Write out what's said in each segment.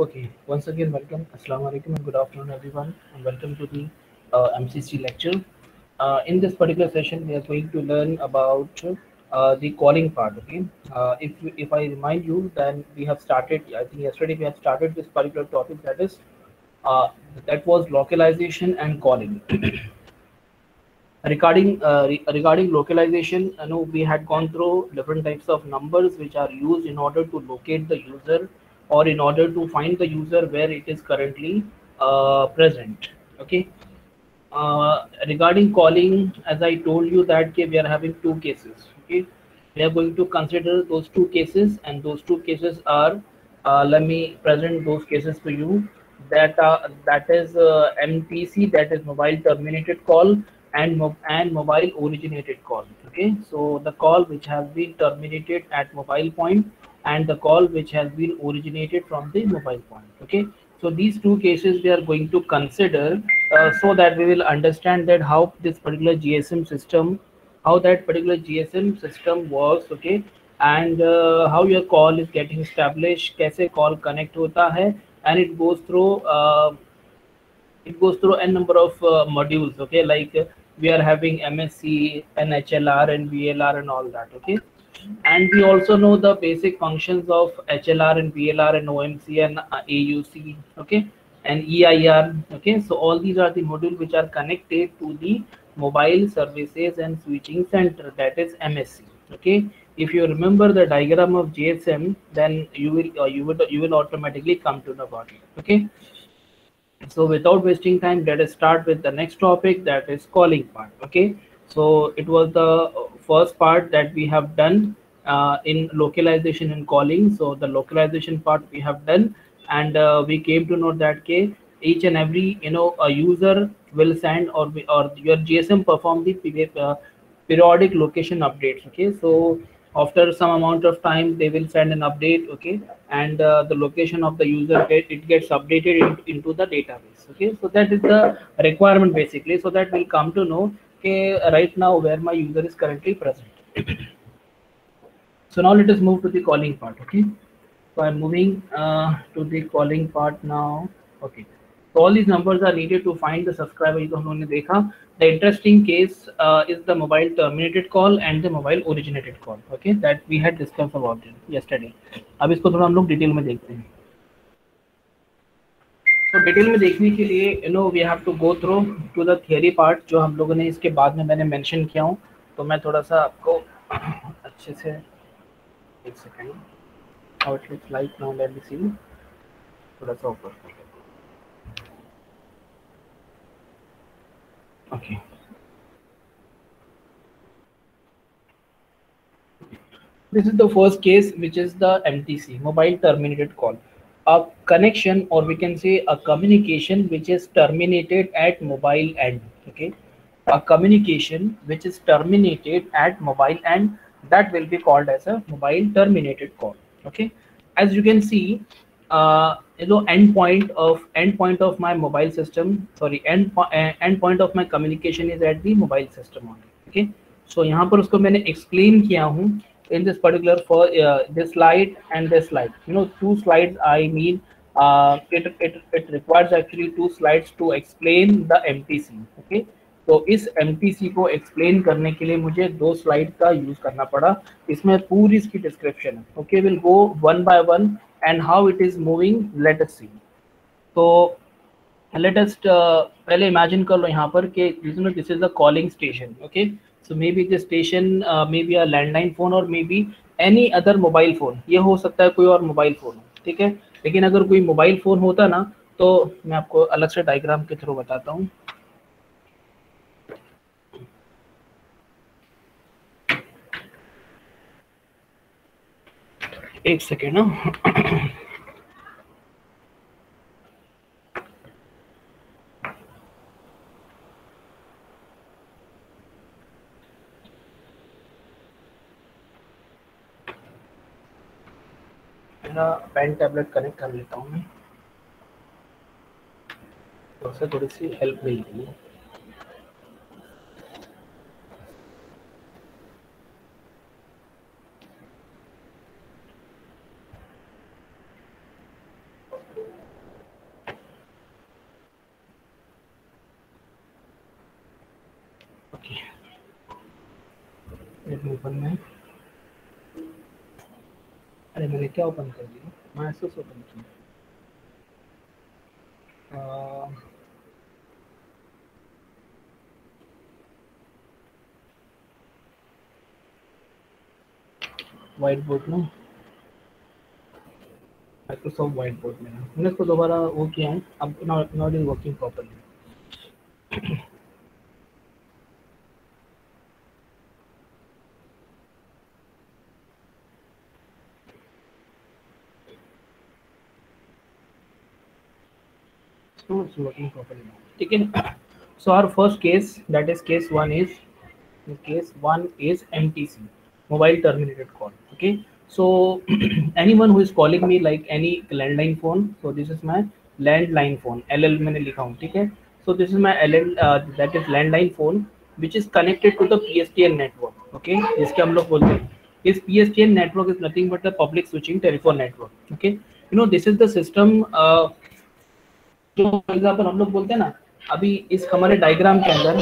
Okay, once again, welcome. Assalamu alaikum and good afternoon, everyone, and welcome to the uh, MCC lecture. Uh, in this particular session, we are going to learn about uh, the calling part. Okay, uh, if if I remind you, then we have started. I think yesterday we have started this particular topic that is uh, that was localization and calling. regarding uh, re regarding localization, you know, we had gone through different types of numbers which are used in order to locate the user or in order to find the user where it is currently uh, present. Okay. Uh, regarding calling, as I told you that okay, we are having two cases. Okay, we are going to consider those two cases, and those two cases are. Uh, let me present those cases to you. That uh, that is uh, MTC, that is mobile terminated call, and mo and mobile originated call. Okay, so the call which has been terminated at mobile point and the call which has been originated from the mobile point okay? So these two cases we are going to consider uh, so that we will understand that how this particular gsm system how that particular gsm system works okay? And uh, how your call is getting established kaise call connect hota hai and it goes through uh, it goes through n number of uh, modules okay? Like we are having msc nhlr and vlr and all that okay and we also know the basic functions of HLR and VLR and OMC and uh, AUC, okay, and EIR, okay. So all these are the modules which are connected to the mobile services and switching center, that is MSC, okay. If you remember the diagram of GSM, then you will uh, you will you will automatically come to the it, okay. So without wasting time, let us start with the next topic, that is calling part, okay. So it was the first part that we have done uh, in localization and calling. So the localization part we have done, and uh, we came to know that okay, each and every you know a user will send or or your GSM perform the uh, periodic location updates. Okay, so after some amount of time they will send an update okay and uh, the location of the user get, it gets updated in, into the database okay so that is the requirement basically so that we come to know right now where my user is currently present so now let us move to the calling part okay so i'm moving uh, to the calling part now okay so all these numbers are needed to find the subscriber जो हम लोगों ने देखा the interesting case uh, is the mobile terminated call and the mobile originated call okay that we had discussed about it yesterday अब इसको थोड़ा हम लोग डिटेल में देखते हैं तो डिटेल में देखने के लिए you know we have to go through to the theory part जो हम लोगों ने इसके बाद में मैंने मेंशन किया हूँ। तो मैं थोड़ा सा आपको अच्छे से एक second how it looks like now let me see थोड़ा सा ऊपर okay this is the first case, which is the mtc mobile terminated call a connection or we can say a communication which is terminated at mobile end okay a communication which is terminated at mobile end that will be called as a mobile terminated call okay as you can see uh, you know endpoint of endpoint of my mobile system sorry end uh, endpoint of my communication is at the mobile system only okay so यहाँ पर उसको मैंने explain किया हूँ in this particular for uh, this slide and this slide you know two slides i mean uh, it, it it requires actually two slides to explain the mtc okay तो इस MTC को explain करने के लिए मुझे दो slide का use करना पड़ा इसमें पूरी इसकी डिस्क्रिप्शन है okay will go one by one and how it is moving let us see तो लेटेस्ट पहले इमेजिन कर लो यहाँ पर कि this is the calling station okay So maybe station maybe a landline phone और maybe any other mobile phone ये हो सकता है कोई और मोबाइल फ़ोन ठीक है? लेकिन अगर कोई मोबाइल फ़ोन होता ना तो मैं आपको अलग से डायग्राम के थ्रू बताता हूँ। एक सेकेंड ना हाँ। अपना पेन टैबलेट कनेक्ट कर लेता हूँ मैं। तो उससे थोड़ी सी हेल्प मिल रही है। ओके एक ओपन में मैंने क्या ओपन कर दिया? मैं ऐसे ओपन किया। वाइट बोर्ड में। माइक्रोसॉफ्ट वाइट बोर्ड में। मैंने इसको दोबारा वो किया है। अब not is working properly working properly now okay so our first case that is case one is case one is mtc mobile terminated call okay so anyone who is calling me like any landline phone so this is my landline phone ll मैंने लिखा हूँ ठीक है so this is my ll uh, that is landline phone which is connected to the pstn network okay इसके हम लोग बोलते हैं इस pstn network is nothing but a public switching telephone network okay you know this is the system uh, तो for example हम लोग बोलते हैं ना, अभी इस हमारे डायग्राम के अंदर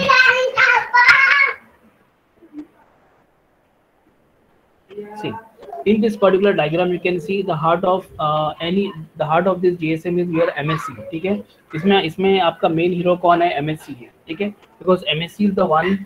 see in this particular diagram you can see the heart of any the heart of this GSM is your MSC ठीक है? इसमें इसमें आपका मेन हीरो कौन है? एमएससी है, ठीक है? Because MSC is the one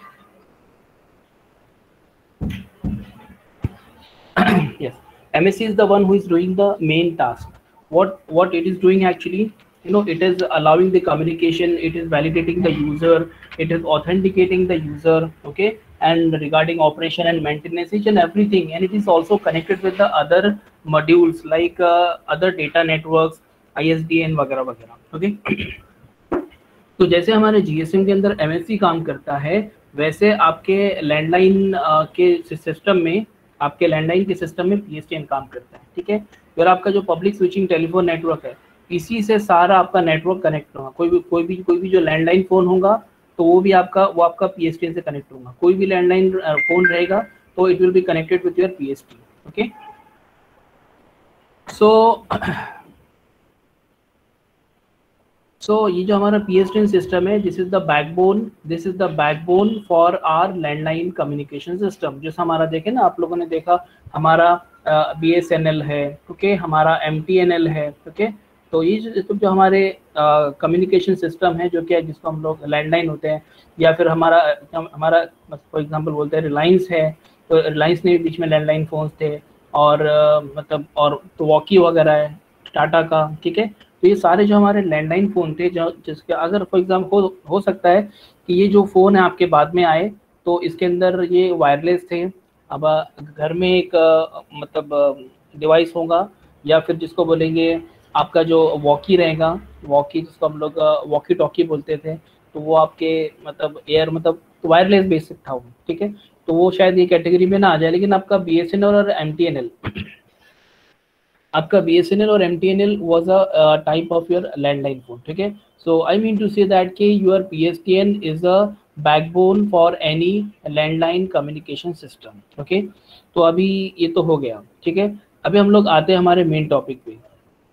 yes MSC is the one who is doing the main task what what it is doing actually you know it is allowing the communication it is validating the user it is authenticating the user okay and regarding operation and maintenance each and everything and it is also connected with the other modules like uh, other data networks isdn वगैरह वगैरह okay तो जैसे हमारे GSM के अंदर MSc काम करता है वैसे आपके लैंडलाइन के सिस्टम में आपके लैंडलाइन के सिस्टम में पीएसटीएन काम करता है ठीक है फिर आपका जो पब्लिक स्विचिंग टेलीफोन नेटवर्क है इसी से सारा आपका नेटवर्क कनेक्ट होगा कोई भी कोई भी कोई भी जो लैंडलाइन फ़ोन होगा तो वो भी आपका, वो आपका पी से कनेक्ट होगा कोई भी लैंडलाइन फ़ोन रहेगा तो it will be connected with your P okay so so ये जो हमारा पी सिस्टम है this is the backbone this is the backbone for our landline communication system जैसे हमारा देखे ना, आप लोगों ने देखा, हमारा बी एल है ओके okay? हमारा एम टी एन एल है ओके okay? तो ये जो, जो हमारे कम्युनिकेशन सिस्टम है जो कि जिसको हम लोग लैंडलाइन होते हैं या फिर हमारा हमारा फॉर एग्जांपल बोलते हैं रिलायंस है तो रिलायंस ने बीच में लैंडलाइन फ़ोन्स थे और मतलब और तो वॉकी वगैरह है टाटा का ठीक है? तो ये सारे जो हमारे लैंडलाइन फ़ोन थे जो जिसके अगर फॉर एग्ज़ाम्पल हो हो सकता है कि ये जो फ़ोन है आपके बाद में आए तो इसके अंदर ये वायरलेस थे अब घर में एक मतलब डिवाइस होगा या फिर जिसको बोलेंगे आपका जो वॉकी रहेगा, वॉकी जिसको हम लोग वॉकी टॉकी बोलते थे तो वो आपके मतलब एयर मतलब वायरलेस बेसिक था वो, ठीक है? तो वो शायद ये कैटेगरी में ना आ जाए, लेकिन आपका बी एस एन एल और एम टी एन एल आपका बी एस एन एल और M T N L was a type of your landline phone ठीक है? So I mean to say that कि your P S T N is a backbone for any landline communication system okay तो अभी ये तो हो गया, ठीक है? अभी हम लोग आते हैं हमारे मेन टॉपिक पे।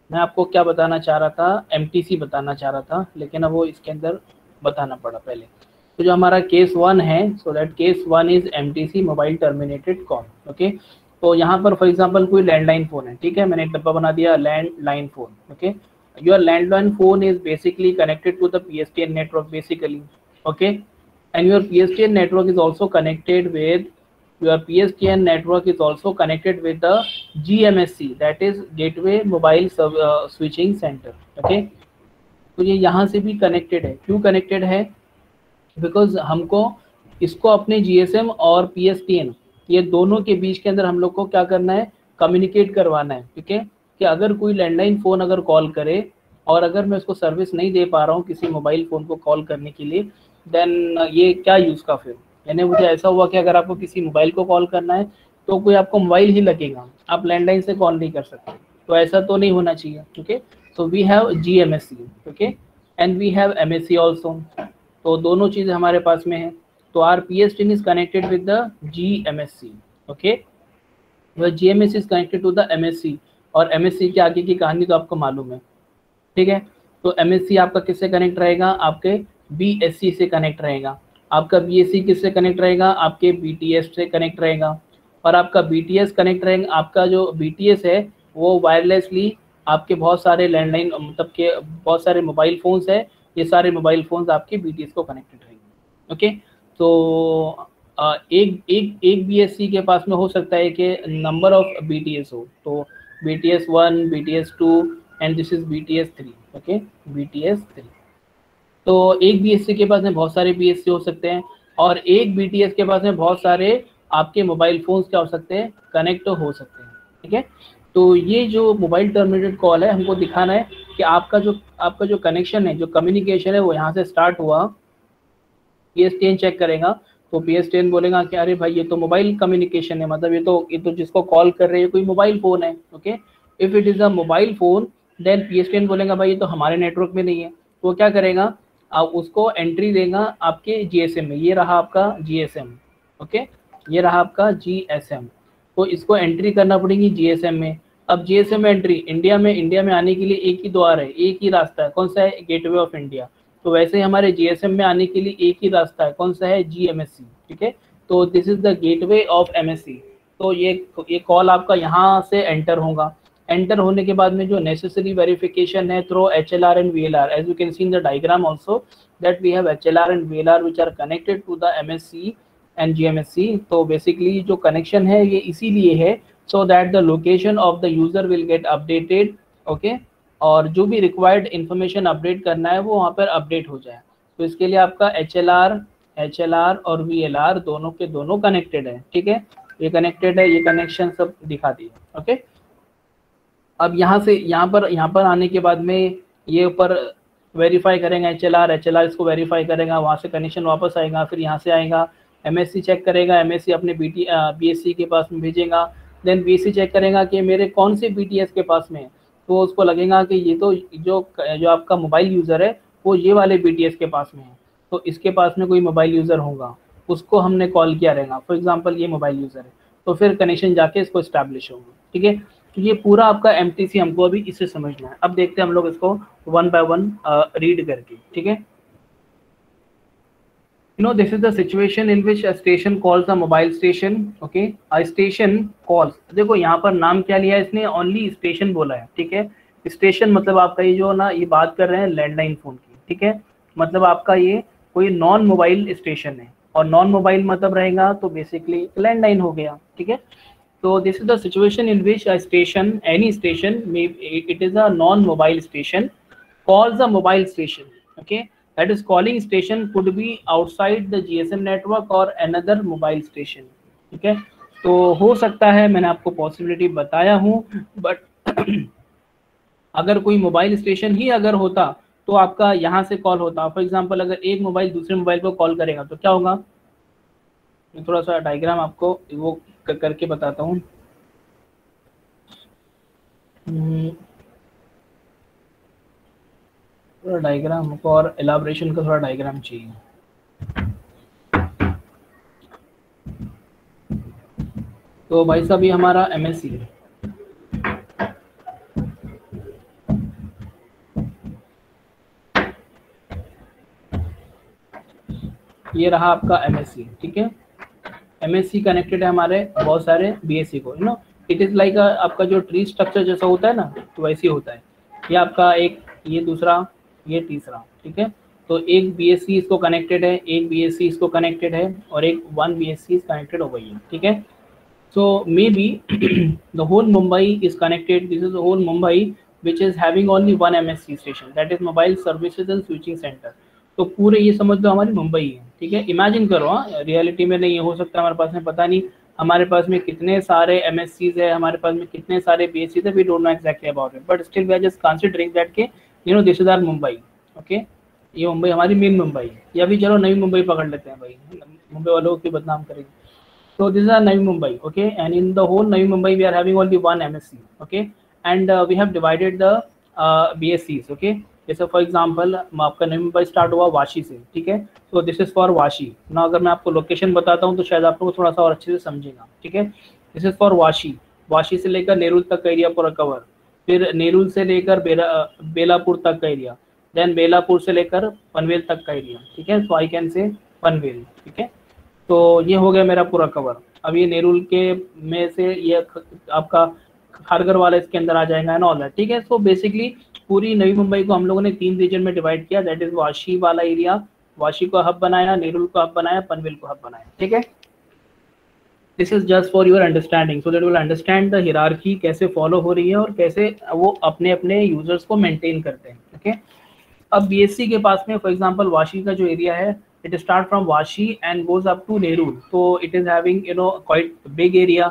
मैं आपको क्या बताना चाह रहा था? एमटीसी बताना चाह रहा था, लेकिन अब वो इसके अंदर बताना पड़ा पहले। तो जो हमारा केस वन है so that case one is MTC mobile terminated call okay तो यहाँ पर फॉर एग्ज़ाम्पल कोई लैंडलाइन फ़ोन है, ठीक है? मैंने एक डब्बा बना दिया landline phone okay your landline phone is basically connected to the P S T N network basically okay and your P S T N network is also connected with your PSTN network is also connected with the GMSC that is Gateway Mobile Sub, uh, Switching Center okay? तो ये यहाँ से भी connected है। क्यों connected है? Because हमको इसको अपने जीएसएम और पीएसटीएन ये दोनों के बीच के अंदर हम लोग को क्या करना है? कम्युनिकेट करवाना है ठीक है? कि अगर कोई लैंडलाइन फ़ोन अगर कॉल करे और अगर मैं उसको सर्विस नहीं दे पा रहा हूँ किसी मोबाइल फ़ोन को कॉल करने के लिए देन ये क्या यूज़ का फिर? यानी मुझे ऐसा हुआ कि अगर आपको किसी मोबाइल को कॉल करना है तो कोई आपको मोबाइल ही लगेगा। आप लैंडलाइन से कॉल नहीं कर सकते। तो ऐसा तो नहीं होना चाहिए okay so we have G M S C okay and we have M S C also तो दोनों चीज़ें हमारे पास में है। तो our P S T N is connected with the G M S C okay G M S C is connected to the M S C और M S C के आगे की कहानी तो आपको मालूम है, ठीक है? तो एम एस सी आपका किससे कनेक्ट रहेगा? आपके बी एस सी से कनेक्ट रहेगा। आपका बी किससे कनेक्ट रहेगा? आपके बीटीएस से कनेक्ट रहेगा। और आपका बीटीएस कनेक्ट रहेगा, आपका जो बीटीएस है, वो वायरलेसली आपके बहुत सारे लैंडलाइन मतलब के बहुत सारे मोबाइल फ़ोन्स है, ये सारे मोबाइल फ़ोन्स आपके बीटीएस को कनेक्टेड रहेंगे। ओके तो एक एक एक बीएससी के पास में हो सकता है कि नंबर ऑफ़ बीटीएस हो। तो B T S one S two and this is B T S three okay B T S three तो एक सी के पास में बहुत सारे बी हो सकते हैं और एक बी टी एस के पास में बहुत सारे आपके मोबाइल फ़ोन्स क्या हो सकते हैं? कनेक्ट हो सकते हैं, ठीक है? तो ये जो मोबाइल टर्मिनेटेड कॉल है, हमको दिखाना है कि आपका जो आपका जो कनेक्शन है, जो कम्युनिकेशन है, वो यहाँ से स्टार्ट हुआ। पी एस टेन चेक करेगा तो पी एस टेन बोलेगा कि अरे भाई, ये तो मोबाइल कम्युनिकेशन है मतलब ये तो ये तो जिसको कॉल कर रहे हैं कोई मोबाइल फ़ोन है okay if it is a mobile phone then P S T N बोलेगा, भाई, ये तो हमारे नेटवर्क में नहीं है। तो वो क्या करेगा? आप उसको एंट्री देगा आपके जीएसएम में। ये रहा आपका जीएसएम ओके ये रहा आपका जीएसएम तो इसको एंट्री करना पड़ेगी जीएसएम में। अब जीएसएम एंट्री इंडिया में इंडिया में आने के लिए एक ही द्वार है, एक ही रास्ता है। कौन सा है? गेटवे ऑफ़ इंडिया तो वैसे ही हमारे जीएसएम में आने के लिए एक ही रास्ता है। कौन सा है? जीएमएससी ठीक है? तो this is the gateway of MSC तो ये ये कॉल आपका यहाँ से एंटर होगा। एंटर होने के बाद में जो नेसेसरी वेरिफिकेशन है through H L R and V L R as you can see in the diagram also that we have H L R and V L R which are connected to the M S C and G M S C तो basically जो connection है, ये इसीलिए है so that the location of the user will get updated okay और जो भी required information update करना है, वो वहाँ पर अपडेट हो जाए। तो इसके लिए आपका H L R H L R और वी एल आर दोनों के दोनों कनेक्टेड है, ठीक है? ये कनेक्टेड है, ये कनेक्शन सब दिखा दिए ओके अब यहाँ से, यहाँ पर यहाँ पर आने के बाद में ये ऊपर वेरीफाई करेंगे H L R H L R इसको वेरीफाई करेगा, वहाँ से कनेक्शन वापस आएगा, फिर यहाँ से आएगा एम एस सी चेक करेगा एम एस सी अपने B T B S C के पास में भेजेगा then B S C check करेगा कि मेरे कौन से बी टी एस के पास में तो उसको लगेगा कि ये तो जो जो आपका मोबाइल यूज़र है, वो ये वाले बी टी एस के पास में है। तो इसके पास में कोई मोबाइल यूज़र होगा, उसको हमने कॉल किया रहेगा। फॉर एग्ज़ाम्पल ये मोबाइल यूज़र है। तो फिर कनेक्शन जाके इसको इस्टेब्लिश होगा, ठीक है? तो ये पूरा आपका एमटीसी हमको अभी इसे समझना है। अब देखते हैं हम लोग इसको वन बाय वन रीड करके, ठीक है? You know, this is the situation in which a station calls a mobile station, okay? A station calls, देखो, यहाँ पर नाम क्या लिया है इसने? ओनली स्टेशन बोला है, ठीक है? स्टेशन मतलब आपका ये जो ना, ये बात कर रहे हैं लैंडलाइन फ़ोन की, ठीक है? मतलब आपका ये कोई नॉन मोबाइल स्टेशन है। और नॉन मोबाइल मतलब रहेगा तो बेसिकली लैंडलाइन हो गया, ठीक है? So this is the situation in which a station, any station, may it is a non-mobile station, calls a mobile station. Okay, that is calling station could be outside the GSM network or another mobile station. Okay, तो हो सकता है मैंने आपको possibility बताया हूँ but अगर कोई मोबाइल स्टेशन ही अगर होता तो आपका यहाँ से कॉल होता फॉर एग्जांपल अगर एक मोबाइल दूसरे मोबाइल पर कॉल करेगा तो क्या होगा मैं थोड़ा सा डायग्राम आपको वो करके बताता हूँ। हम्म। थोड़ा डायग्राम और एलाब्रेशन का थोड़ा डायग्राम चाहिए। तो भाई साहब, ये हमारा एमएससी है। ये रहा आपका एमएससी ठीक है? एमएससी कनेक्टेड है हमारे, बहुत सारे बीएससी को you know it is like आपका जो ट्री स्ट्रक्चर जैसा होता है ना तो वैसे ही होता है। ये आपका एक, ये दूसरा, ये तीसरा, ठीक है? तो एक बीएससी इसको कनेक्टेड है, एक बीएससी इसको कनेक्टेड है, और एक वन बीएससी इज़ कनेक्टेड हो गई है ठीक है? So maybe the whole Mumbai is connected this is the whole Mumbai which is having only one M S C station that is mobile services and switching centre तो पूरे ये समझ लो हमारी मुंबई है, ठीक है? इमेजिन करो हाँ रियलिटी में नहीं, हो सकता हमारे पास में पता नहीं, हमारे पास में कितने सारे एम है, हमारे पास में कितने सारे बी एस है we don't know exactly about it but still we are just considering that के you know this is our Mumbai okay ये मुंबई, हमारी मेन मुंबई है। या भी चलो नई मुंबई पकड़ लेते हैं भाई मुंबई वालों की बदनाम करेंगे। तो this our Nai Mumbai okay and in the whole Nai Mumbai we are having only one M S C okay and we have divided the B S C okay जैसे फॉर एग्ज़ाम्पल आपका Nai Mumbai start हुआ वाशी से, ठीक है? तो this is for Vashi. ना, अगर मैं आपको लोकेशन बताता हूँ तो शायद आप लोग थोड़ा सा और अच्छे से समझेगा, ठीक है? This is for Vashi. Vashi से लेकर नेरुल तक का एरिया पूरा कवर फिर नेरुल से लेकर बेला, बेलापुर तक का एरिया देन बेलापुर से लेकर पनवेल तक का एरिया ठीक है? So I can say Panvel, ठीक है? तो ये हो गया मेरा पूरा कवर अब ये नेरुल के में से ये आपका खारगर वाला इसके अंदर आ जाएगा एंड ऑल दैट ठीक है? सो बेसिकली पूरी नवी मुंबई को हम लोगों ने तीन रीजन में डिवाइड किया दैट इज़ वाशी वाला एरिया वाशी को हब बनाया, नेरुल को हब बनाया, पनवेल को हब बनाया, ठीक है? This is just for your understanding so that will understand the hierarchy कैसे फॉलो हो रही है और कैसे वो अपने अपने यूज़र्स को मेंटेन करते हैं ओके अब बीएससी के पास में फॉर एग्जांपल वाशी का जो एरिया है it start from Vashi and goes up to Nerul तो it is having you know quite big area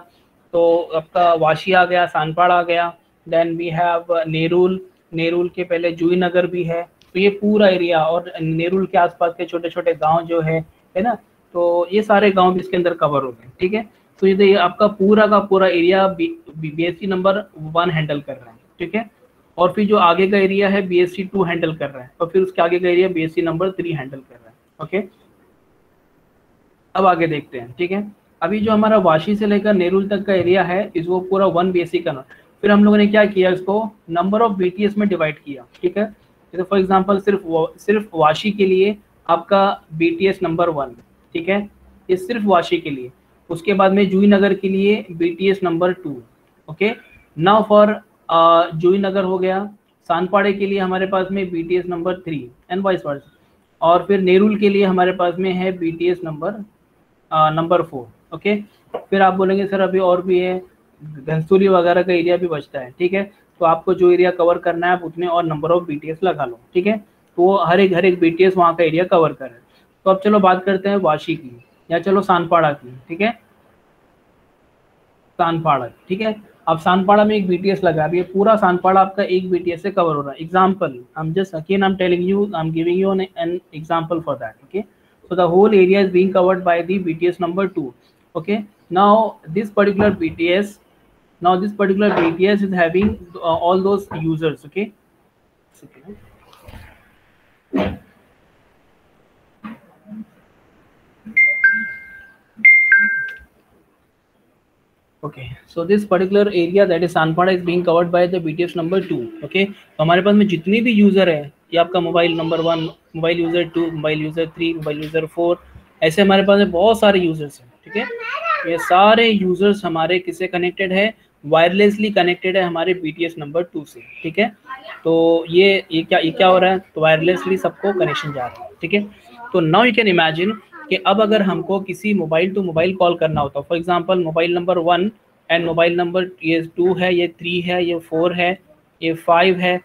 तो आपका वाशी आ गया सानपाड़ आ गया then we have Nerul Nerul के पहले जुई नगर भी है तो ये पूरा एरिया और नेरुल के आसपास के छोटे छोटे गाँव जो है है ना? तो ये सारे गाँव भी इसके अंदर कवर हो गए, ठीक है? तो ये आपका पूरा का पूरा area B S C number one handle कर रहा है, ठीक है? और फिर जो आगे का एरिया है B S C two handle कर रहा है, और फिर उसके आगे का area B S C number three handle कर रहा है ओके अब आगे देखते हैं, ठीक है? अभी जो हमारा वाशी से लेकर नेरुल तक का एरिया है, इस वो पूरा वन बी एस सी का फिर हम लोगों ने क्या किया इसको? Number of B T S में डिवाइड किया, ठीक है? जैसे फॉर एग्ज़ाम्पल सिर्फ़ सिर्फ़ वाशी के लिए आपका B T S number one ठीक है? ये सिर्फ़ वाशी के लिए। उसके बाद में जूही नगर के लिए B T S number two okay now for Juhi Nagar हो गया। सानपाड़े के लिए हमारे पास में B T S number three and vice versa और फिर नेरुल के लिए हमारे पास में है B T S number number four okay फिर आप बोलेंगे, सर, अभी और भी है। घनसूली वगैरह का एरिया भी बचता है, ठीक है? तो आपको जो एरिया कवर करना है उतने और नंबर ऑफ़ बीटीएस लगा लो, ठीक है? तो हर एक हर एक बी टी वहाँ का एरिया कवर कर है। तो अब चलो बात करते हैं वाशी की, या चलो सानपाड़ा की, ठीक है? सानपाड़ा ठीक है? अब सानपाड़ा में एक बीटीएस लगा अभी पूरा सानपाड़ा आपका एक बीटीएस से कवर हो रहा है। Example I am just again I telling you I am giving you an example for that okay so the whole area is being covered by the bts number 2 okay? Now, this particular bts now this particular bts is having uh, all those users okay okay so this particular area that is sanpada is being covered by the bts number 2 okay तो हमारे पास में जितनी भी user है ये आपका mobile number one mobile user two mobile user three mobile user four ऐसे हमारे पास में बहुत सारे यूज़र्स हैं ठीक है ये सारे यूज़र्स हमारे किससे कनेक्टेड है वायरलेसली कनेक्टेड है हमारे बीटीएस नंबर टू से, ठीक है? तो ये ये क्या ये क्या हो रहा है? तो वायरलेसली सबको कनेक्शन जा रहा है, ठीक है? तो नाउ यू कैन इमेजिन कि अब अगर हमको किसी मोबाइल टू मोबाइल कॉल करना होता for example mobile number one and mobile number ये टू है, ये थ्री है, ये फोर है, ये फाइव है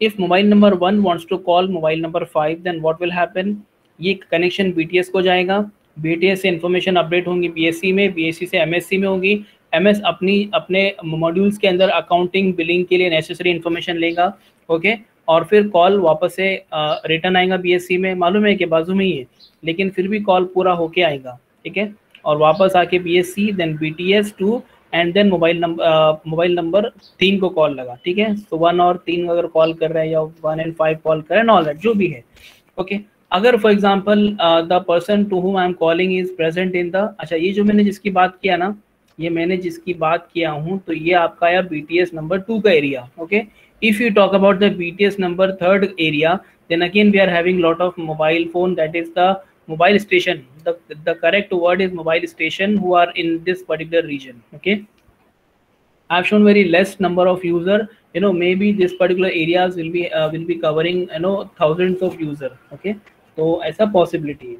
if mobile number one wants to call mobile number five then what will happen ये कनेक्शन BTS को जाएगा BTS से इन्फॉर्मेशन अपडेट होंगी BSC में BSC से एमएससी में होगी एमएस अपनी, अपने मॉड्यूल्स के अंदर अकाउंटिंग बिलिंग के लिए नेसेसरी इन्फॉर्मेशन लेगा ओके और फिर कॉल वापस से रिटर्न आएगा बीएससी में, मालूम है कि बाजू में ही है, लेकिन फिर भी कॉल पूरा होके आएगा, ठीक है? और वापस आके B S C then B T S two and then mobile number mobile number तीन को कॉल लगा, ठीक है? तो वन और तीन अगर कॉल कर रहे हैं, या वन एंड फाइव कॉल कर रहे हैं ऑल दैट जो भी है ओके okay? अगर for example the person to whom I am calling is present in the अच्छा ये जो मैंने जिसकी बात किया ना ये मैंने जिसकी बात किया हूँ तो ये आपका आया बी नंबर टू का area okay if you talk about the bts number third area then again we are having lot of mobile phone that is the mobile station the the correct word is mobile station who are in this particular region okay i've shown very less number of user you know maybe this particular areas will be uh, will be covering you know thousands of user okay तो ऐसा possibility है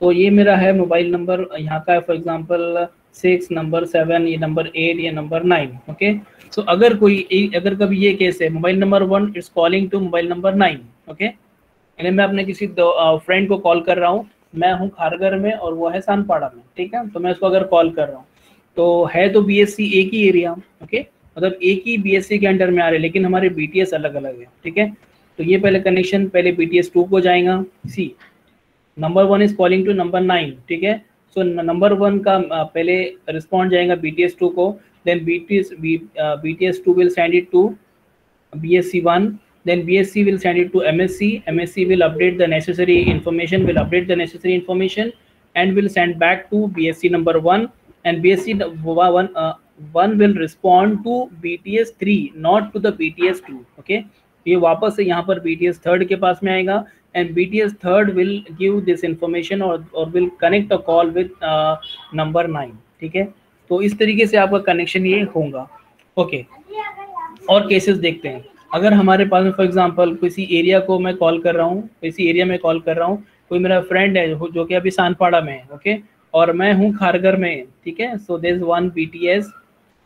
तो ये मेरा है mobile number यहाँ का है for example six, number seven, ये नंबर एट, ये नंबर नाइन, ओके? सो अगर कोई अगर कभी ये केस है mobile number one it's calling to mobile number nine okay? यानी मैं अपने किसी फ्रेंड को कॉल कर रहा हूँ, मैं हूँ खारगर में और वो है सानपाड़ा में, ठीक है? तो मैं उसको अगर कॉल कर रहा हूँ तो है तो बी एक ही एरिया ओके? मतलब एक ही बी के अंडर में आ रहे हैं, लेकिन हमारे बी अलग अलग है, ठीक है? तो ये पहले कनेक्शन पहले बी टी को जाएगा C number one is calling to number nine ठीक है? सो नंबर वन का पहले रिस्पॉन्ड जाएगा बी टी एस टू को then B T S B T S two will send it to B S C one then B S C will send it to M S C M S C will update the necessary information will update the necessary information and will send back to B S C number one and B S C one one will respond to B T S three not to the B T S two okay ये वापस यहाँ पर B T S third के पास में आएगा T S third will give this information और और will connect a call with number nine ठीक है? तो इस तरीके से आपका कनेक्शन ये होगा। ओके और केसेस देखते हैं। अगर हमारे पास में फॉर एग्जांपल किसी एरिया को मैं कॉल कर रहा हूँ, किसी एरिया में कॉल कर रहा हूँ, कोई मेरा फ्रेंड है जो कि अभी सानपाड़ा में है ओके और मैं हूँ खारगर में, ठीक है? So there is one B T S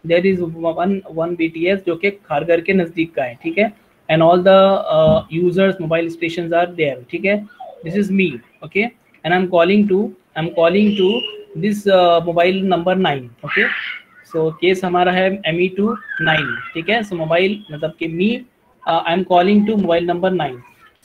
there is one one B T S जो कि खारगर के नज़दीक का है, ठीक है? And all the users mobile station are there ठीक है this is me okay and I am calling to I am calling to this mobile number nine okay so case हमारा है एम ई टू नाइन ठीक है? सो mobile मतलब कि me I am calling to mobile number nine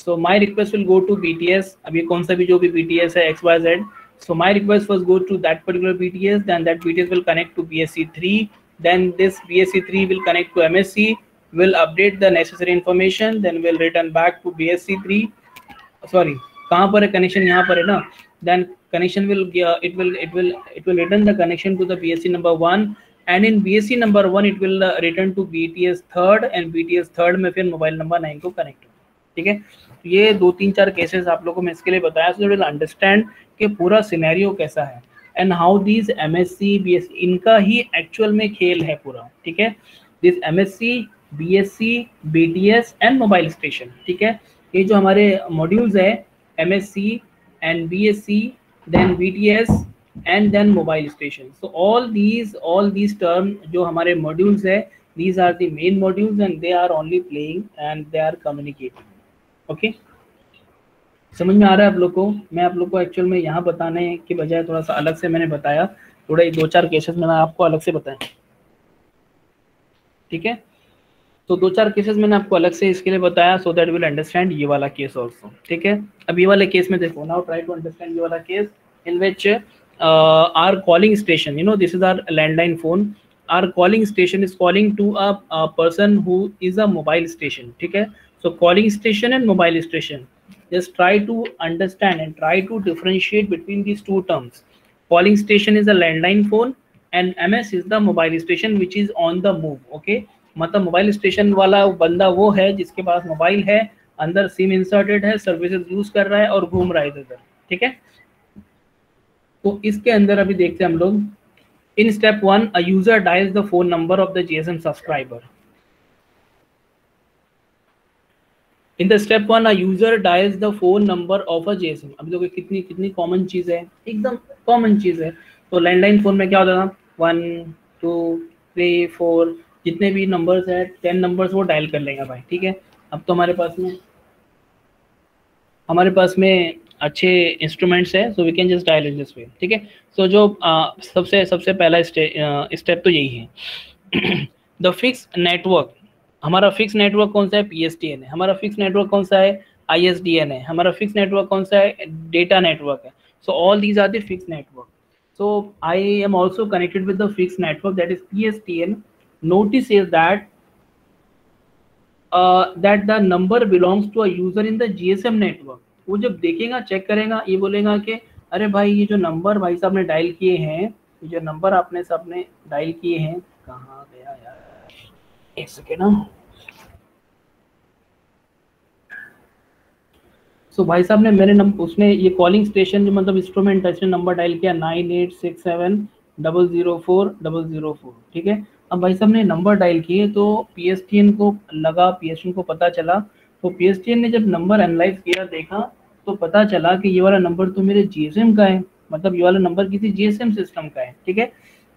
so my request will go to B T S अब ये कौन सा भी जो भी बी टी एस है X Y Z so my request was go to that particular bts then that bts will connect to bsc3 then this bsc3 will connect to msc will update the necessary information then will return back to bsc3 sorry कहाँ पर है connection यहाँ पर है ना then connection will uh, it will it will it will return the connection to the bsc number one and in bsc number one it will uh, return to bts third and bts third में फिर mobile number nine को connect ठीक है ये दो तीन चार cases आप लोगों को मैं इसके लिए बताया सो विल अंडरस्टैंड कि पूरा सिनेरियो कैसा है and how this M S C B S इनका ही एक्चुअल में खेल है है B S C B T S and mobile station ठीक है? ये जो हमारे मॉड्यूल्स है M S C and B S C then B T S and then mobile station so all these all these term जो हमारे modules है, these are the main modules and they are only playing and they are communicating, okay? समझ में आ रहा है आप लोग को? मैं आप लोग को एक्चुअल में यहाँ बताने के बजाय थोड़ा सा अलग से मैंने बताया। थोड़े दो चार केसेस मैंने आपको अलग से बताया। ठीक है? तो दो चार केसेस मैंने आपको अलग से इसके लिए बताया सो दैट विल अंडरस्टैंड ये वाला केस ऑल्सो ठीक है? अब ये वाले केस में देखो नाउ ट्राई टू अंडरस्टैंड ये वाला case in which are calling station you know this is are landline phone are calling station is calling to a person who is a mobile station ठीक है? So calling station and mobile station just try to understand and try to differentiate between these two terms. Calling station is a landline phone and ms is the mobile station which is on the move, okay? मतलब mobile station वाला बंदा वो है जिसके पास mobile है, अंदर SIM inserted है सर्विसेज़ यूज़ कर रहा है और घूम रहा है इधर ठीक है? तो इसके अंदर अभी देखते हैं हम लोग। In step one a user dials the phone number of the GSM subscriber in the step one a user dials the phone number of a GSM अभी देखो कितनी कितनी कॉमन चीज़ है। एकदम कॉमन चीज़ है। तो लैंडलाइन फ़ोन में क्या होता था? वन टू थ्री फोर जितने भी नंबर्स है टेन नंबर्स वो डायल कर लेगा भाई ठीक है? अब तो हमारे पास में हमारे पास में अच्छे इंस्ट्रूमेंट्स है so we can just dial in this way ठीक है? सो जो आ, सबसे सबसे पहला स्टेप तो यही है। द फिक्स नेटवर्क हमारा फिक्स नेटवर्क कौन सा है? पी एस टी एन है। हमारा फिक्स नेटवर्क कौन सा है? आई एस डी एन है। हमारा फिक्स नेटवर्क कौन सा है? डेटा नेटवर्क है। So all these are the fix network so i am also connected with the fixed network that is pstn notice is that uh, that the number belongs to a user in the gsm network. वो जब देखेगा check करेगा ये बोलेगा कि अरे भाई ये जो नंबर भाई साहब ने डायल किए हैं ये जो नंबर आपने सबने डायल किए हैं कहाँ गया यार? एक सेकेंड ना सो भाई साहब ने मेरे नंबर उसने ये कॉलिंग स्टेशन जो मतलब इंस्ट्रूमेंट है इसने नंबर डायल किया nine eight six seven double zero four double zero four ठीक है? अब भाई साहब ने नंबर डायल किए तो PSTN को लगा PSTN को पता चला। तो PSTN ने जब नंबर एनालाइज किया, देखा तो पता चला कि ये वाला नंबर तो मेरे GSM का है। मतलब ये वाला नंबर किसी GSM सिस्टम का है, ठीक है?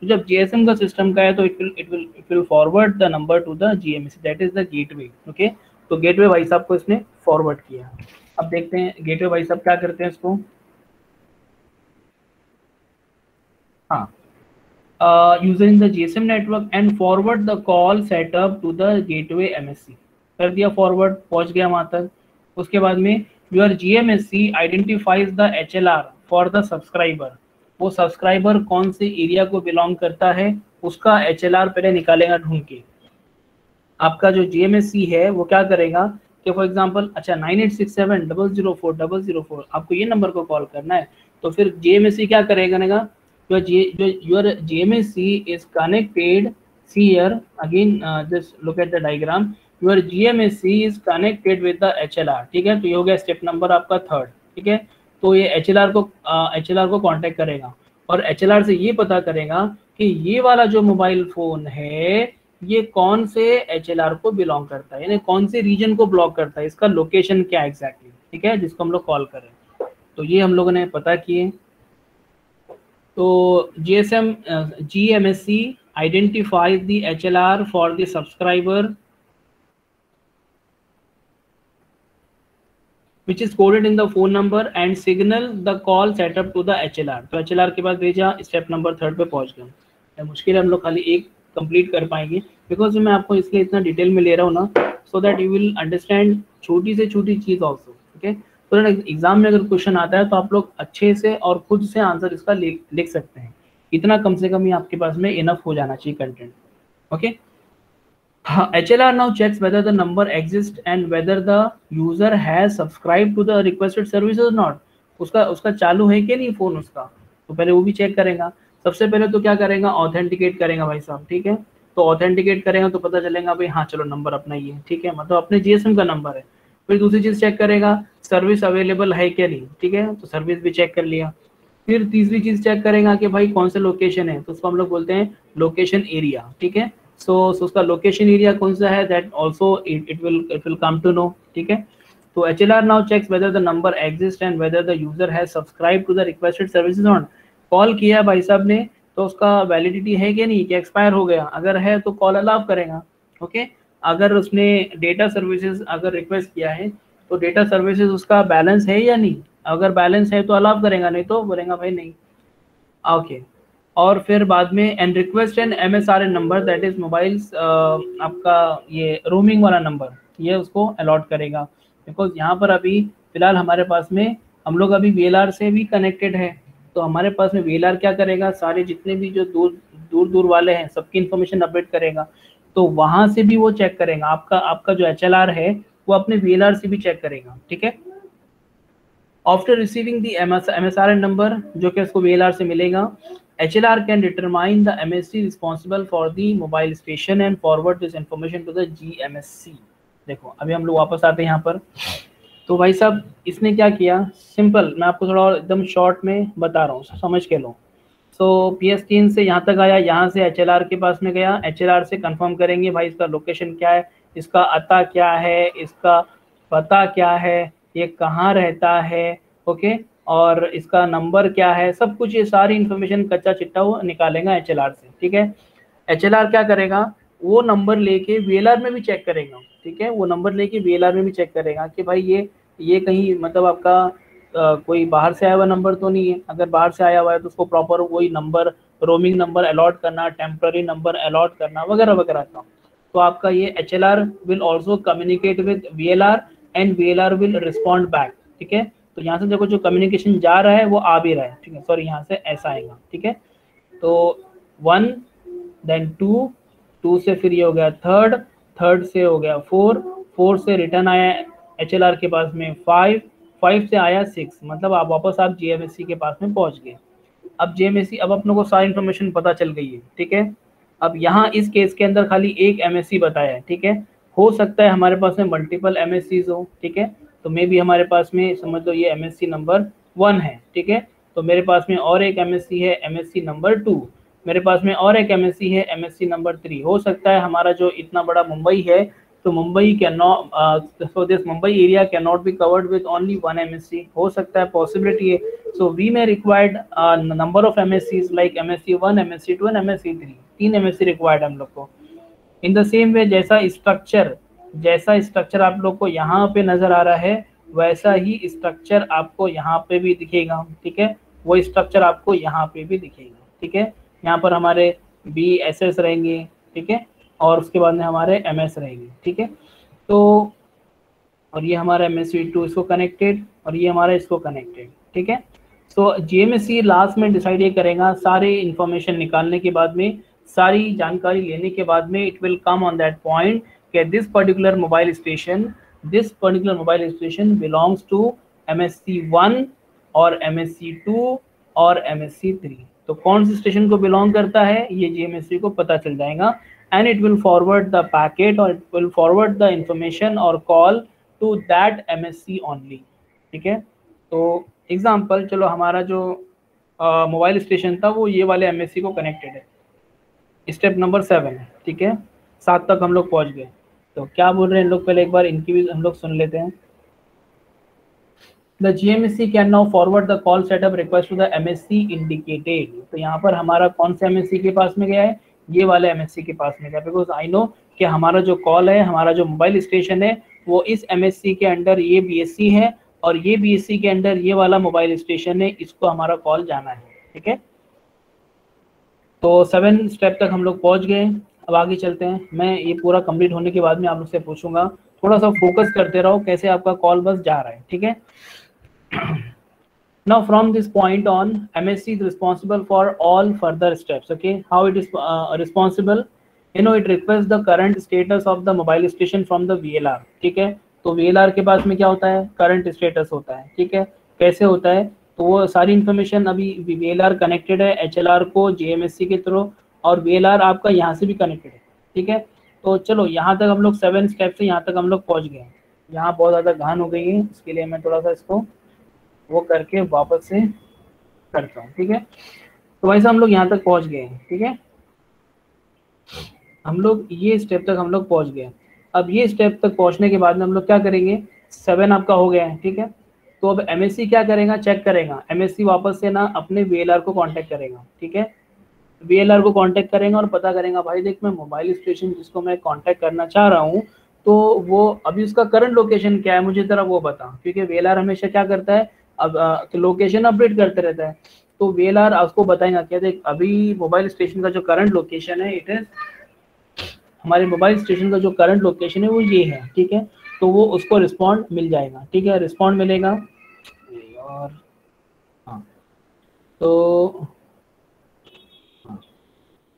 तो जब जीएसएम का सिस्टम का है तो it will it will it will forward the number to the GMC that is the gateway okay तो गेटवे भाई साहब को इसने फॉरवर्ड किया। अब देखते हैं गेटवे भाई साहब क्या करते हैं इसको? हाँ। User in the GSM network and forward the call setup to the gateway MSC कर दिया फॉरवर्ड पहुँच गया वहाँ तक। उसके बाद में your GMSC identifies the HLR for the subscriber वो सब्सक्राइबर कौन से एरिया को बिलोंग करता है, उसका एच एल आर पहले निकालेगा ढूंढ के। आपका जो जीएमएससी है, वो क्या करेगा कि फॉर एग्ज़ाम्पल अच्छा nine eight six seven double zero four double zero four आपको ये नंबर को कॉल करना है। तो फिर जीएमएससी क्या करेगा your G M S C is connected see year again just look at the diagram your GMSC is connected with the HLR ठीक है? तो ये हो गया स्टेप नंबर आपका थर्ड ठीक है? तो ये एचएलआर को एचएलआर को कांटेक्ट करेगा। और एचएलआर से ये पता करेगा कि ये वाला जो मोबाइल फ़ोन है ये कौन से एचएलआर को बिलोंग करता है? यानी कौन से रीजन को ब्लॉक करता है? इसका लोकेशन क्या एग्जैक्टली exactly, ठीक है? जिसको हम लोग कॉल करें। तो ये हम लोगों ने पता किए। तो G S M G M S C identifies the H L R for the subscriber which is coded in the phone number and signal the call setup to the HLR तो HLR के बाद भेजा step number third पे पहुँच गए मुश्किल है हम लोग खाली एक कंप्लीट कर पाएँगे। बिकॉज़ मैं आपको इसलिए इतना डिटेल में ले रहा हूँ ना so that you will understand छोटी से छोटी चीज़ ऑल्सो ओके तो एग्ज़ाम में अगर क्वेश्चन आता है तो आप लोग अच्छे से और खुद से आंसर इसका लिख सकते हैं। इतना कम से कम ही आपके पास में इनफ हो जाना चाहिए content okay HLR now checks whether the number exists and whether the user has subscribed to the requested service or not. उसका उसका चालू है कि नहीं फ़ोन उसका? तो पहले वो भी चेक करेगा। सबसे पहले तो क्या करेगा? ऑथेंटिकेट करेगा भाई साहब, ठीक है? तो ऑथेंटिकेट करेगा तो पता चलेगा भाई हाँ चलो नंबर अपना है ठीक है? मतलब अपने जीएसएम का नंबर है। फिर दूसरी चीज़ चेक करेगा सर्विस अवेलेबल है क्या नहीं ठीक है? तो सर्विस भी चेक कर लिया। फिर तीसरी चीज़ चेक करेगा कि भाई कौन सा लोकेशन है तो उसको हम लोग बोलते हैं लोकेशन एरिया ठीक है? सो so, उसका लोकेशन एरिया कौन सा है that also it will it will come to know ठीक है? तो H L R now checks whether the number exist and whether the user has subscribe to the requested services on call किया भाई साहब ने तो उसका वैलिडिटी है कि नहीं कि एक्सपायर हो गया। अगर है तो कॉल अलाउ करेगा ओके अगर उसने डेटा सर्विसेज़ अगर रिक्वेस्ट किया है तो डेटा सर्विसेज़ उसका बैलेंस है या नहीं? अगर बैलेंस है तो अलाव करेगा, नहीं तो बोलेगा भाई नहीं। ओके. और फिर बाद में and request and M S R N number that is mobile आपका ये रोमिंग वाला नंबर ये उसको अलॉट करेगा। बिकॉज़ यहाँ पर अभी फ़िलहाल हमारे पास में, हम लोग अभी वी से भी कनेक्टेड है। तो हमारे पास में वी क्या करेगा? सारे जितने भी जो दूर दूर दूर वाले हैं, सबकी इन्फॉर्मेशन अपडेट करेगा। तो वहाँ से भी वो चेक करेगा। आपका आपका जो एचएलआर है, वो अपने वी से भी चेक करेगा, ठीक है? After receiving the M S R N number जो कि उसको वीएलआर से मिलेगा H L R can determine the M S C responsible for the mobile station and forward this information to the G M S C देखो, अभी हम लोग वापस आते हैं यहाँ पर। तो भाई साहब, इसने क्या किया? सिंपल मैं आपको थोड़ा और एकदम शॉर्ट में बता रहा हूँ, समझ के लो। सो पी एस तीन से यहाँ तक आया, यहाँ से एच एल आर के पास में गया। एच एल आर से कंफर्म करेंगे भाई इसका लोकेशन क्या है, इसका अता क्या है, इसका पता क्या है, ये कहाँ रहता है, ओके? और इसका नंबर क्या है, सब कुछ ये सारी इन्फॉर्मेशन कच्चा चिट्टा वो निकालेगा एचएलआर से, ठीक है? एचएलआर क्या करेगा, वो नंबर लेके वीएलआर में भी चेक करेगा, ठीक है? वो नंबर लेके वीएलआर में भी चेक करेगा कि भाई ये ये कहीं मतलब आपका कोई बाहर से आया हुआ नंबर तो नहीं है। अगर बाहर से आया हुआ है तो उसको प्रॉपर वही नंबर रोमिंग नंबर अलॉट करना टेम्प्ररी नंबर अलॉट करना वगैरह वगैरह का। तो आपका ये H L R will also communicate with V L R and V L R will respond back ठीक है? तो यहाँ से देखो जो कम्युनिकेशन जा रहा है वो आ भी रहा है, ठीक है? सॉरी यहाँ से ऐसा आएगा, ठीक है? तो वन देन टू टू से फिर ये हो गया थर्ड थर्ड से हो गया फोर फोर से रिटर्न आया एच एल आर के पास में फाइव फाइव से आया सिक्स मतलब आप वापस आप जी के पास में पहुँच गए। अब जी अब अपनों को सारी इन्फॉर्मेशन पता चल गई है, ठीक है? अब यहाँ इस केस के अंदर खाली एक एमएससी बताया है, ठीक है? हो सकता है हमारे पास में मल्टीपल एम हो, ठीक है? तो मे भी हमारे पास में, समझ लो ये एमएससी नंबर वन है, ठीक है? तो मेरे पास में और एक एमएससी है एमएससी नंबर टू मेरे पास में और एक एमएससी है एमएससी नंबर थ्री हो सकता है हमारा जो इतना बड़ा मुंबई है तो Mumbai can so this Mumbai area can not be covered with only one MSC हो सकता है पॉसिबिलिटी है। So we may required number of M like M S C one M S C two and M S C three तीन M required हम लोग को। In the same way जैसा structure जैसा स्ट्रक्चर आप लोग को यहाँ पे नज़र आ रहा है, वैसा ही स्ट्रक्चर आपको यहाँ पे भी दिखेगा, ठीक है? वो स्ट्रक्चर आपको यहाँ पे भी दिखेगा, ठीक है? यहाँ पर हमारे बी एस एस रहेंगे, ठीक है? और उसके बाद में हमारे एम एस रहेंगे, ठीक है? तो और ये हमारा एम एस टू इसको कनेक्टेड और ये हमारा इसको कनेक्टेड ठीक है? तो G M S C last में डिसाइड ये करेगा, सारे इंफॉर्मेशन निकालने के बाद में, सारी जानकारी लेने के बाद में it will come on that point कि this particular mobile station this particular mobile station belongs to M S C one और एम एस सी टू और एम एस सी थ्री तो कौन से स्टेशन को बिलोंग करता है? ये जी एम एस सी को पता चल जाएगा। And it will forward the packet or it will forward the information or call to that MSC only. ठीक है? तो एग्ज़ाम्पल चलो हमारा जो मोबाइल uh, स्टेशन था वो ये वाले एमएससी को कनेक्टेड है। स्टेप नंबर सेवन है ठीक है? सात तक हम लोग पहुँच गए। तो क्या बोल रहे हैं लोग? पहले एक बार इनकी भी हम लोग सुन लेते हैं। The G M S C can now forward the call setup request to the M S C indicated तो यहाँ पर हमारा कौन सा एम एस सी के पास में गया है? ये वाले MSC के पास में गया बिकॉज़ आई नो कि हमारा जो कॉल है, हमारा जो मोबाइल स्टेशन है, वो इस एमएससी के अंडर ये BSC है और ये BSC के अंडर ये वाला मोबाइल स्टेशन है, इसको हमारा कॉल जाना है। ठीक है? तो सेवन स्टेप तक हम लोग पहुँच गए। अब आगे चलते हैं। मैं ये पूरा कंप्लीट होने के बाद में आप लोग से पूछूँगा। थोड़ा सा फोकस करते रहो, कैसे आपका कॉल बस जा रहा है। ठीक है? Now from this point on msc is responsible for all further steps okay how it is uh, responsible you know it requests the current status of the mobile station from the vlr ठीक है तो vlr के पास में क्या होता है current status होता है ठीक है कैसे होता है तो वो सारी इन्फॉर्मेशन अभी वी कनेक्टेड है HLR को जे के थ्रू और वी आपका यहाँ से भी कनेक्टेड है ठीक है तो चलो यहाँ तक हम लोग सेवन स्टेप से यहाँ तक हम लोग पहुँच गए यहाँ बहुत ज़्यादा घान हो गई है इसके लिए मैं थोड़ा सा इसको वो करके वापस से करता हूँ, ठीक है? तो वैसे हम लोग यहाँ तक पहुँच गए हैं, ठीक है? हम लोग ये स्टेप तक हम लोग पहुँच गए अब ये स्टेप तक पहुँचने के बाद में हम लोग क्या करेंगे? सेवन आपका हो गया है, ठीक है? तो अब एमएससी क्या करेगा? चेक करेगा। एमएससी वापस से ना अपने वी को कॉन्टेक्ट करेगा, ठीक है? वी को कॉन्टेक्ट करेंगे और पता करेगा, भाई देख, मैं मोबाइल स्टेशन जिसको मैं कॉन्टेक्ट करना चाह रहा हूँ तो वो, अभी उसका करंट लोकेशन क्या है? मुझे जरा वो बता। क्योंकि वी हमेशा क्या करता है? अब लोकेशन अपडेट करते रहता है। तो वी उसको बताएगा क्या देख अभी मोबाइल स्टेशन का जो करंट लोकेशन है इट इज़ हमारे मोबाइल स्टेशन का जो करंट लोकेशन है वो ये है ठीक है? तो वो उसको रिस्पॉन्ड मिल जाएगा ठीक है? रिस्पॉन्ड मिलेगा। और हाँ। तो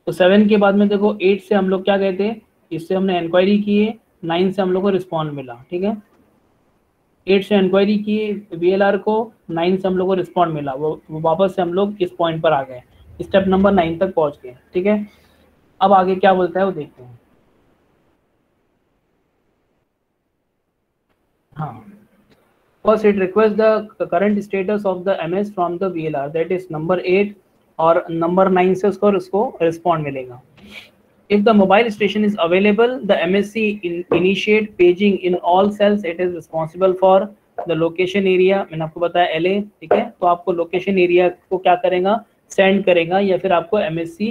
तो सेवन के बाद में देखो एट से हम लोग क्या गए थे? इससे हमने इंक्वायरी की है नाइन से हम लोग को रिस्पॉन्ड मिला ठीक है? एट से इंक्वायरी की वी को नाइन से हम लोग को रिस्पॉन्ड मिला। वो, वो वापस से हम लोग इस पॉइंट पर आ गए स्टेप नंबर नाइन तक पहुँच गए ठीक है? अब आगे क्या बोलता है वो देखते हैं। हाँ। The current status of the M S from the V L R that is number eight और नंबर नाइन से उसको उसको रिस्पॉन्ड मिलेगा। If the mobile station is available the msc in, initiate paging in all cells it is responsible for the location area. मैंने आपको बताया L ठीक है? तो आपको लोकेशन एरिया को क्या करेगा? सेंड करेगा या फिर आपको एमएससी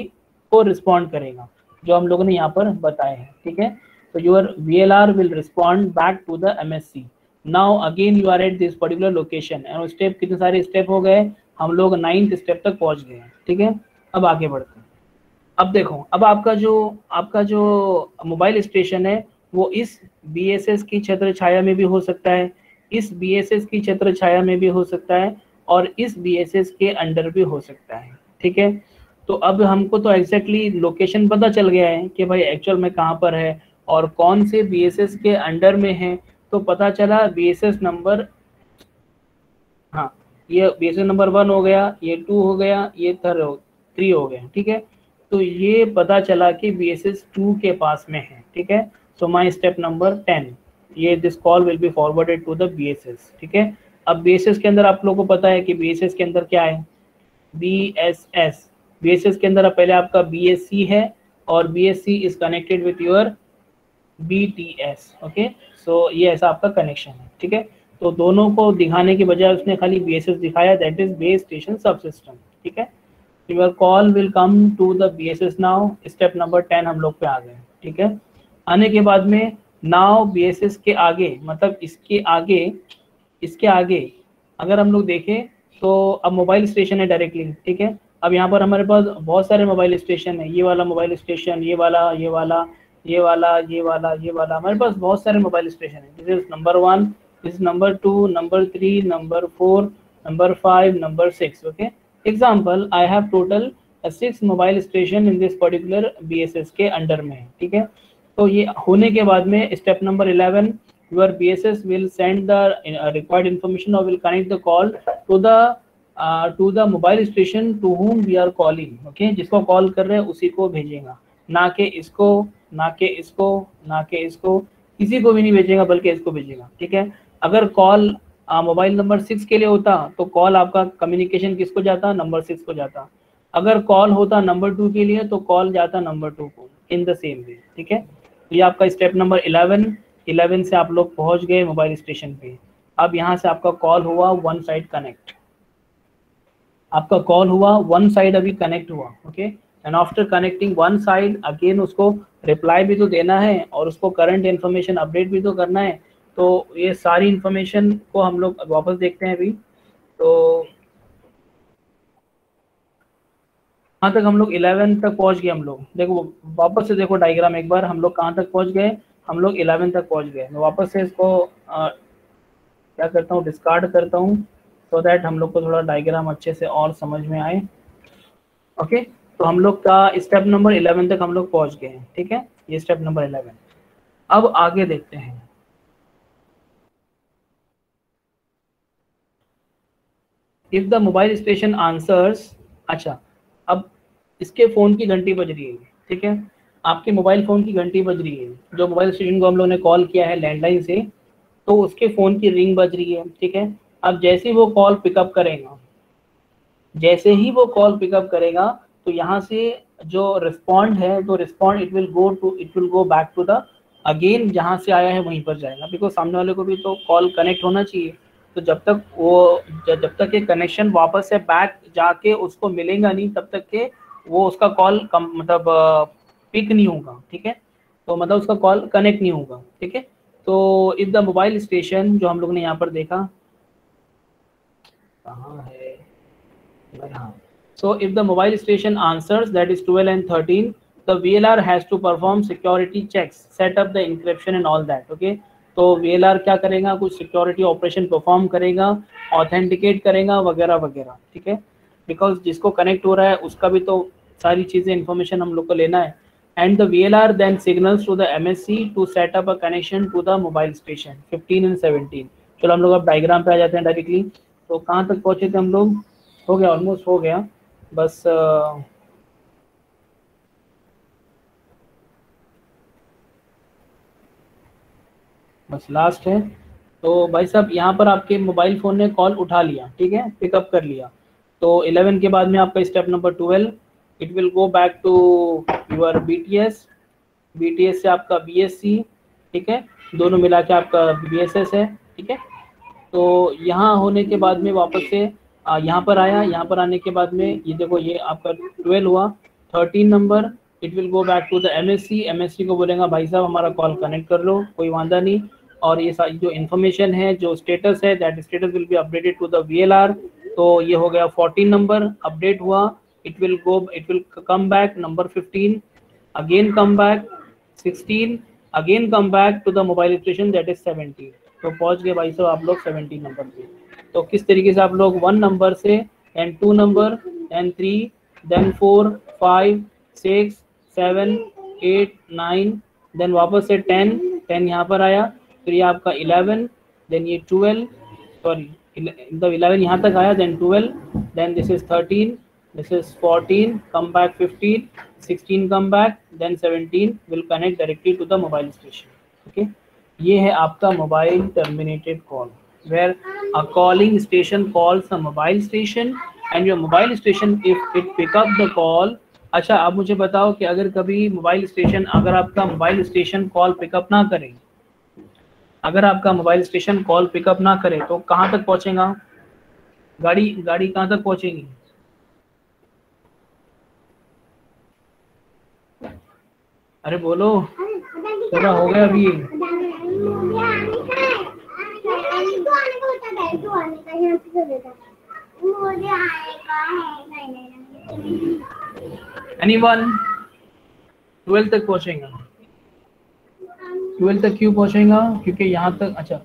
को रिस्पॉन्ड करेगा जो हम लोगों ने यहाँ पर बताए हैं ठीक है? तो your V L R will respond back to the M S C now again you are at this particular location and step कितने सारे स्टेप हो गए? हम लोग नाइन्थ स्टेप तक पहुँच गए ठीक है? अब आगे बढ़ते अब देखो, अब आपका जो आपका जो मोबाइल स्टेशन है, वो इस बीएसएस की छत्र छाया में भी हो सकता है, इस बीएसएस की छत्र छाया में भी हो सकता है, और इस बीएसएस के अंडर भी हो सकता है, ठीक है? तो अब हमको तो एग्जैक्टली लोकेशन पता चल गया है कि भाई एक्चुअल में कहाँ पर है, और कौन से बीएसएस के अंडर में है तो पता चला बीएसएस नंबर हाँ ये बेसिस नंबर वन हो गया, ये टू हो गया, ये थर्ड थ्री हो गया, ठीक है? तो ये पता चला कि बी एस एस टू के पास में है, ठीक है? So my step number ten ये this call will be forwarded to the B S S ठीक है? अब बी एस एस के अंदर आप लोगों को पता है कि बी एस एस के अंदर क्या है? B S S B S S के अंदर पहले आपका बी एस सी है और B S C is connected with your B T S okay so ये ऐसा आपका कनेक्शन है, ठीक है? तो दोनों को दिखाने के बजाय उसने खाली बी एस एस दिखाया that is base station sub system ठीक है? Will come to the B S S now step number ten हम लोग पे आ गए ठीक है आने के बाद में एस एस के आगे मतलब इसके आगे इसके आगे अगर हम लोग देखें तो अब मोबाइल स्टेशन है डायरेक्टली ठीक है अब यहाँ पर हमारे पास बहुत सारे मोबाइल स्टेशन है ये वाला मोबाइल स्टेशन ये वाला ये वाला ये वाला ये वाला ये वाला हमारे पास बहुत सारे मोबाइल स्टेशन है this is number one is number 2, number 3, number 4, number 5, number 6. Okay. Example, I have total six mobile station in this particular B के अंडर में है ठीक है तो ये होने के बाद में step number eleven your BSS will send the uh, required information or will connect the call to the uh, to the mobile station to whom we are calling जिसको कॉल कर रहे हैं उसी को भेजेगा ना के इसको ना के इसको ना के इसको किसी को भी नहीं भेजेगा बल्कि इसको भेजेगा ठीक है अगर कॉल मोबाइल नंबर सिक्स के लिए होता तो कॉल आपका कम्युनिकेशन किसको जाता? नंबर सिक्स को जाता। अगर कॉल होता नंबर टू के लिए तो कॉल जाता नंबर टू को इन द सेम वे ठीक है? तो ये आपका स्टेप नंबर इलेवन इलेवन से आप लोग पहुँच गए मोबाइल स्टेशन पे। अब यहाँ से आपका कॉल हुआ वन साइड कनेक्ट आपका कॉल हुआ वन साइड अभी कनेक्ट हुआ okay and after connecting one side again उसको रिप्लाई भी तो देना है, और उसको करंट इन्फॉर्मेशन अपडेट भी तो करना है। तो ये सारी इन्फॉर्मेशन को हम लोग वापस देखते हैं अभी। तो कहाँ तक हम लोग इलेवन तक पहुँच गए हम लोग? देखो वापस से देखो डायग्राम एक बार हम लोग कहाँ तक पहुँच गए? हम लोग इलेवन तक पहुँच गए। मैं वापस से इसको आ, क्या करता हूँ डिस्कार्ड करता हूँ सो दैट हम लोग को थोड़ा डायग्राम अच्छे से और समझ में आए। ओके? तो हम लोग का स्टेप नंबर इलेवन तक हम लोग पहुँच गए हैं। ठीक है? ये स्टेप नंबर इलेवन अब आगे देखते हैं। If the mobile station answers अच्छा अब इसके फ़ोन की घंटी बज रही है, ठीक है? आपके मोबाइल फ़ोन की घंटी बज रही है, जो मोबाइल स्टेशन को हम लोगों ने कॉल किया है लैंडलाइन से तो उसके फ़ोन की रिंग बज रही है, ठीक है? अब जैसे वो कॉल पिकअप करेगा, जैसे ही वो कॉल पिकअप करेगा तो यहाँ से जो रिस्पॉन्ड है तो respond it will go to it will go back to the again जहाँ से आया है वहीं पर जाएगा बिकॉज़ सामने वाले को भी तो कॉल कनेक्ट होना चाहिए। तो जब तक वो जब तक ये कनेक्शन वापस से बैक जाके उसको मिलेगा नहीं तब तक के वो उसका कॉल कम मतलब पिक नहीं होगा ठीक है? तो मतलब उसका कॉल कनेक्ट नहीं होगा ठीक है? तो इफ़ द मोबाइल स्टेशन जो हम लोग ने यहाँ पर देखा कहाँ है? So if the mobile station answers that is 12 and 13 the VLR has to perform security checks, set up the encryption and all that. तो VLR क्या करेगा? कुछ सिक्योरिटी ऑपरेशन परफॉर्म करेगा ऑथेंटिकेट करेगा वगैरह वगैरह ठीक है? बिकॉज़ जिसको कनेक्ट हो रहा है उसका भी तो सारी चीज़ें इन्फॉर्मेशन हम लोग को लेना है। And the V L R then signals to the M S C to set up a connection to the mobile station fifteen and seventeen चलो हम लोग अब डायग्राम पे आ जाते हैं डायरेक्टली तो कहाँ तक पहुँचे थे हम लोग? हो गया ऑलमोस्ट हो गया। बस uh, बस लास्ट है। तो भाई साहब, यहाँ पर आपके मोबाइल फ़ोन ने कॉल उठा लिया, ठीक है? पिकअप कर लिया। तो 11 के बाद में आपका step number 12 it will go back to your B T S B T S से आपका बी एस सी ठीक है? दोनों मिला के आपका बी एस एस है, ठीक है? तो यहाँ होने के बाद में वापस से यहाँ पर आया। यहाँ पर आने के बाद में, ये देखो, ये आपका ट्वेल्व हुआ। Thirteen number it will go back to the M S C M S C को बोलेगा, भाई साहब, हमारा कॉल कनेक्ट कर लो, कोई वादा नहीं। और ये सारी जो इन्फॉर्मेशन है, जो स्टेटस है that status will be updated to the V L R तो ये हो गया फोर्टीन नंबर अपडेट हुआ। It will go it will come back number fifteen again come back sixteen again come back to the mobile station that is seventeen तो पहुँच गए भाई साहब आप लोग सेवेंटीन नंबर पे। तो किस तरीके से आप लोग वन नंबर से and two number and three then four five six seven, eight, nine then वापस से टेन टेन यहाँ पर आया, फिर ये आपका इलेवन देन ये ट्वेल्व सॉरी मतलब इलेवन यहाँ तक आया then twelve then this is thirteen this is fourteen come back fifteen sixteen come back then seventeen will connect directly to the mobile station okay ये है आपका mobile terminated call where a calling station calls a mobile station and your mobile station if it pick up the call अच्छा आप मुझे बताओ कि अगर कभी मोबाइल स्टेशन अगर आपका मोबाइल स्टेशन कॉल पिकअप ना करे अगर आपका मोबाइल स्टेशन कॉल पिकअप ना करे तो कहाँ तक पहुंचेगा गाड़ी गाड़ी कहाँ तक पहुंचेगी अरे बोलो थोड़ा हो गया अभी एनी तक पहुंचेगा। ट्वेल्थ तक क्यों पहुंचेगा? क्योंकि तक अच्छा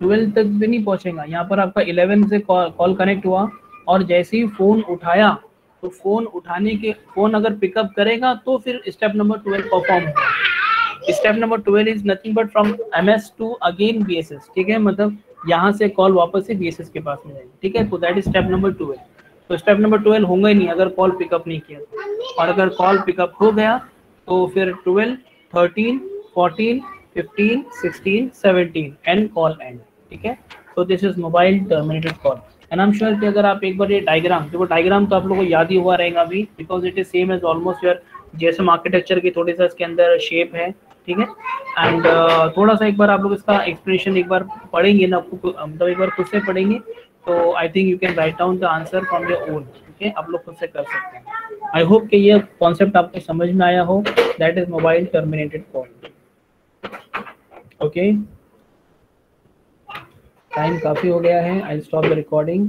ट्वेल्थ तक भी नहीं पहुंचेगा। पर आपका इलेवन से कॉल कनेक्ट हुआ और जैसे ही फ़ोन उठाया तो फ़ोन उठाने के, फ़ोन अगर पिकअप करेगा तो फिर स्टेप नंबर ट्वेल्व परफॉर्म होगा। Step number twelve is nothing but from M S to again B S S ठीक है? मतलब यहाँ से कॉल वापस से बी एस एस के पास में जाएगी, ठीक है? तो that is step number twelve तो स्टेप नंबर ट्वेल्व होंगे ही नहीं अगर कॉल पिकअप नहीं किया और अगर कॉल पिकअप हो गया तो फिर twelve thirteen fourteen fifteen sixteen seventeen and call end ठीक है? तो this is mobile terminated call and I am sure कि अगर आप एक बार ये डायग्राम देखो डायग्राम तो आप लोगों को याद ही हुआ रहेगा अभी because it is same as almost your JSM architecture की थोड़ी सा इसके अंदर शेप है ठीक है? एंड uh, थोड़ा सा एक बार आप लोग इसका एक्सप्लेनेशन एक बार पढ़ेंगे ना आपको मतलब एक बार खुद से पढ़ेंगे। तो I think you can write down the answer from your own है आप लोग खुद से कर सकते हैं। आई होप कि ये कॉन्सेप्ट आपको समझ में आया हो that is mobile terminated call okay time काफ़ी हो गया है आई स्टॉप द रिकॉर्डिंग